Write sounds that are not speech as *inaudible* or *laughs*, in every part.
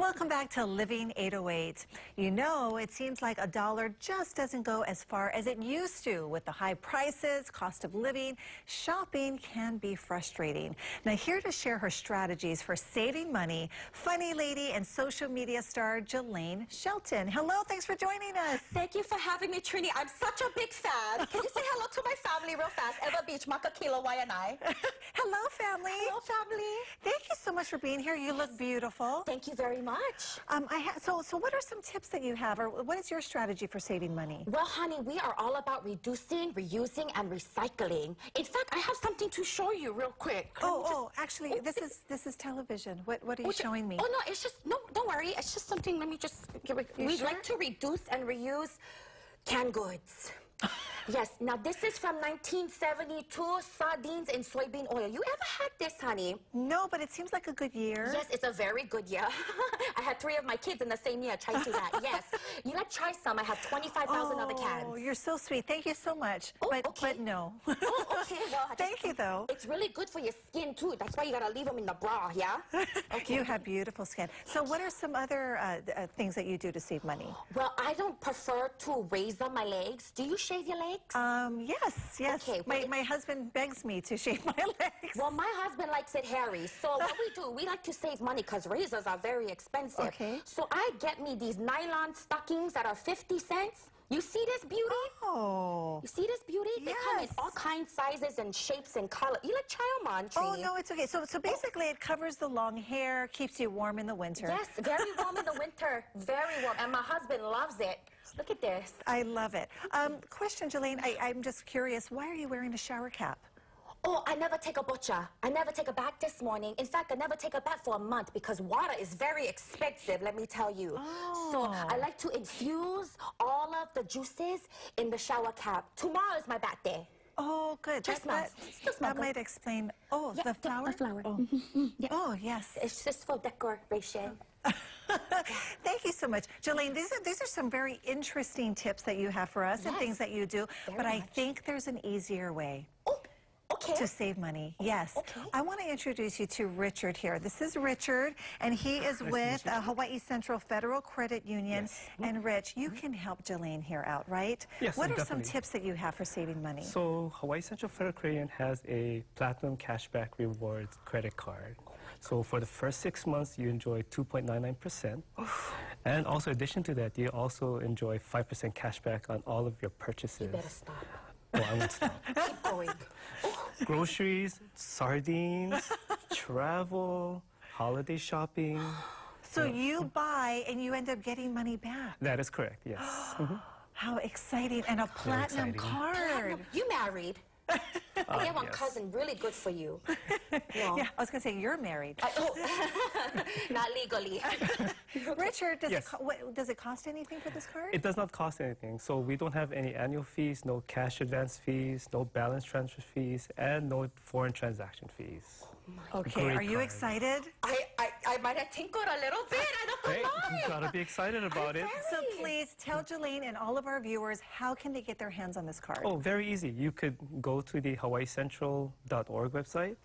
Welcome back to Living 808. You know, it seems like a dollar just doesn't go as far as it used to. With the high prices, cost of living, shopping can be frustrating. Now, here to share her strategies for saving money, funny lady and social media star Jelaine Shelton. Hello, thanks for joining us. Thank you for having me, Trini. I'm such a big fan. Can you say hello to my family real fast? Ewa Beach, Makakilo, and I. *laughs* Hello, family. Hello, family. Thank you so much for being here. You look beautiful. Thank you very much. Um, I ha- so, so what are some tips that you have, or what is your strategy for saving money? Well, honey, we are all about reducing, reusing, and recycling. In fact, I have something to show you real quick. Let Oh, just- oh, actually, this is this is television. What what are you Oh, showing me? Oh, no, it's just, no, don't worry. It's just something, let me just, give it. You we sure? like to reduce and reuse canned goods. *laughs* yes, now this is from 1972, sardines in soybean oil. You ever had this, honey? No, but it seems like a good year. Yes, it's a very good year. *laughs* I had three of my kids in the same year Try to that. Yes. *laughs* You like try some? I have 25,000 other cans. Oh, you're so sweet. Thank you so much. Oh, but okay. but no. Oh, okay. Well, *laughs* just- Thank you though. It's really good for your skin too. That's why you gotta leave them in the bra, yeah? Okay. You have beautiful skin. So, what are some other uh, uh, things that you do to save money? Well, I don't prefer to razor my legs. Do you shave your legs? Um, yes, yes. Okay, my well, my husband begs me to shave *laughs* my legs. well, my husband likes it hairy. So what we do, we like to save money because razors are very expensive. Okay. So I get me these nylon stockings that are 50 cents. You see this beauty? oh. You see this beauty? They come in all kinds, sizes, and shapes and color. You like try 'em on, Oh no, it's okay. So so basically, it covers the long hair, keeps you warm in the winter. Yes, very warm in the *laughs* winter. Very warm. And my husband loves it. Look at this. I love it. Um, question, Jelaine. I, I'm just curious. Why are you wearing a shower cap? Oh, I never take a butcher. I never take a bath this morning. In fact, I never take a bath for a month because water is very expensive, let me tell you. Oh. So Oh. I like to infuse all of the juices in the shower cap. Tomorrow is my bath day. Oh, good. Just that, that- that might explain. Oh, Yeah, the flower. the flower. Oh, oh yes. It's just for decoration. *laughs* *laughs* Thank you so much, Jelaine. These are these are some very interesting tips that you have for us and things that you do. very But I think there's an easier way Oh, okay. to save money. Yes. Okay. I want to introduce you to Richard here. This is Richard, and he is with uh, Hawaii Central Federal Credit Union. Yes. And Rich, you can help Jelaine here out, right? Yes, What are some tips that you have for saving money? So Hawaii Central Federal Credit Union has a Platinum Cashback Rewards credit card. So for the first six months, you enjoy 2.99%. and also in addition to that, you also enjoy 5% cashback on all of your purchases. You better stop. Oh, I won't stop. *laughs* Keep going. *laughs* Groceries, sardines, *laughs* travel, holiday shopping. *gasps* So you buy and you end up getting money back. That is correct, yes. *gasps* Mhm. How exciting. And a platinum exciting. card. You married. *laughs* I ah, have one yes. cousin, really good for you. *laughs* No. Yeah, I was going to say you're married. I- oh, *laughs* not legally. Richard, does, Yes. it co- what, does it cost anything for this card? It does not cost anything. So we don't have any annual fees, no cash advance fees, no balance transfer fees, and no foreign transaction fees. Oh okay, great are you card. excited? I, I, I might have tinkled a little bit. I don't Hey, know. you gotta be excited about it. So please tell Jelaine and all of our viewers how can they get their hands on this card? Oh, very easy. You could go to the hawaiicentral.org website,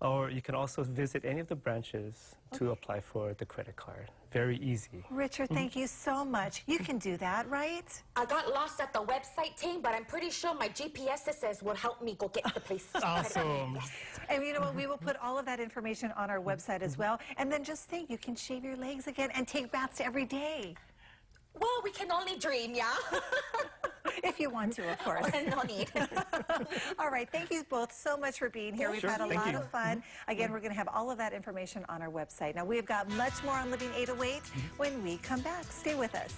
or you can also visit any of the branches to apply for the credit card. Very easy. Richard, mm-hmm. thank you so much. You can do that, right? I got lost at the website team, but I'm pretty sure my GPS says will help me go get the place. *laughs* Awesome. And you know what? We will put all of that information on our website as mm-hmm. well. And then just think, you can shave your legs again and take baths every day. Well, we can only dream, yeah? *laughs* *laughs* If you want to, of course. *laughs* no need. *laughs* All right. Thank you both so much for being here. We've Sure, had a lot you. of fun. Mm-hmm. Again, we're going to have all of that information on our website. Now, we've got much more on Living 808 mm-hmm. when we come back. Stay with us.